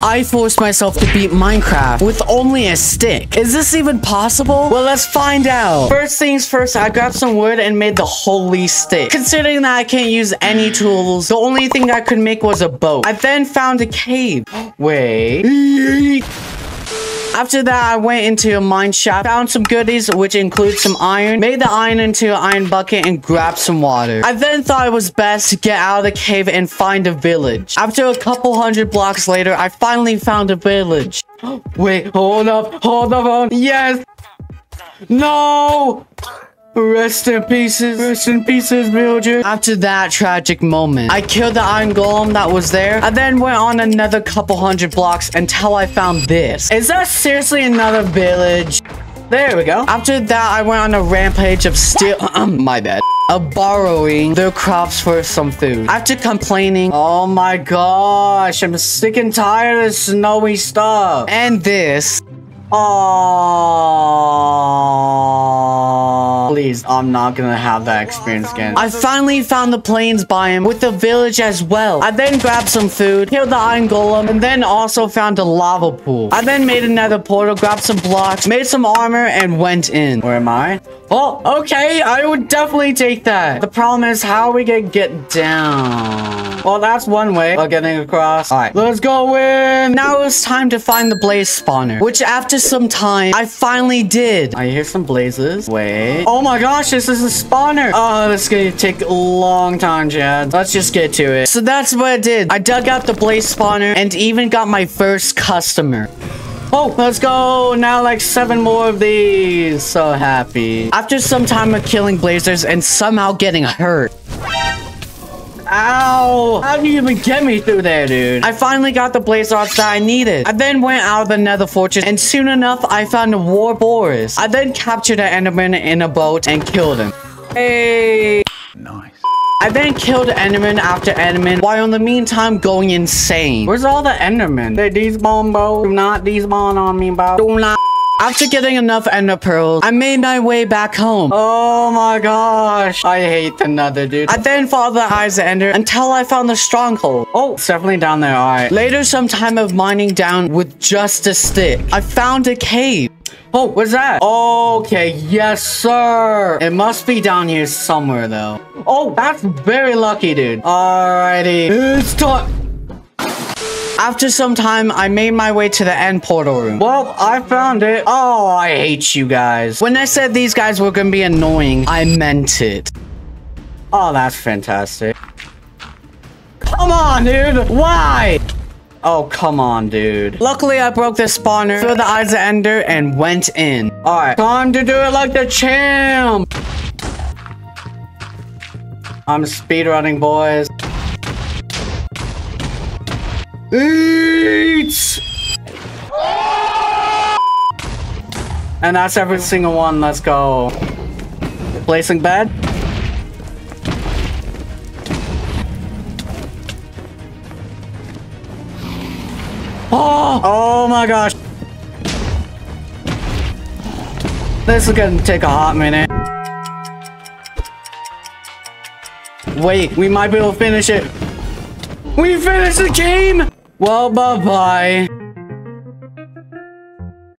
I forced myself to beat Minecraft with only a stick. Is this even possible? Well, let's find out. First things first, I grabbed some wood and made the holy stick. Considering that I can't use any tools, the only thing I could make was a boat. I then found a cave. Wait. After that, I went into a mine shaft, found some goodies, which include some iron, made the iron into an iron bucket, and grabbed some water. I then thought it was best to get out of the cave and find a village. After a couple hundred blocks later, I finally found a village. Wait, hold up, hold up, hold Yes! No! Rest in pieces. Rest in pieces, villager. After that tragic moment, I killed the iron golem that was there. I then went on another couple hundred blocks until I found this. Is that seriously another village? There we go. After that, I went on a rampage of steal- um, my bad. Of borrowing their crops for some food. After complaining, oh my gosh, I'm sick and tired of snowy stuff. And this. Oh, please, I'm not gonna have that experience again. I finally found the plains biome with the village as well. I then grabbed some food, killed the iron golem, and then also found a lava pool. I then made another portal, grabbed some blocks, made some armor, and went in. Where am I? Oh, okay, I would definitely take that. The problem is how are we gonna get down. Well, that's one way of getting across. All right, let's go in. Now it's time to find the blaze spawner, which after some time, I finally did. I hear some blazes. Wait. Oh my gosh, this is a spawner. Oh, this is gonna take a long time, Chad. Let's just get to it. So that's what I did. I dug out the blaze spawner and even got my first customer. Oh, let's go. Now like seven more of these. So happy. After some time of killing blazers and somehow getting hurt. Ow! How do you even get me through there, dude? I finally got the blaze rods that I needed. I then went out of the nether fortress, and soon enough, I found a warped forest. I then captured an enderman in a boat and killed him. Hey! Nice. I then killed Enderman after Enderman, while in the meantime going insane. Where's all the Endermen? They despawn, bro. Do not despawn on me, bro. Do not. After getting enough ender pearls, I made my way back home. Oh my gosh. I hate the nether, dude. I then followed the eyes of ender until I found the stronghold. Oh, it's definitely down there. All right. Later, some time of mining down with just a stick, I found a cave. Oh, what's that? Okay, yes, sir. It must be down here somewhere, though. Oh, that's very lucky, dude. Alrighty. It's time. After some time, I made my way to the end portal room. Well, I found it. Oh, I hate you guys. When I said these guys were gonna be annoying, I meant it. Oh, that's fantastic. Come on, dude. Why? Oh, come on, dude. Luckily, I broke the spawner, threw the eyes of Ender, and went in. Alright, time to do it like the champ. I'm speedrunning, boys. Eat! And that's every single one. Let's go. Placing bed. Oh! Oh my gosh. This is gonna take a hot minute. Wait, we might be able to finish it. We finished the game! Well, bye-bye.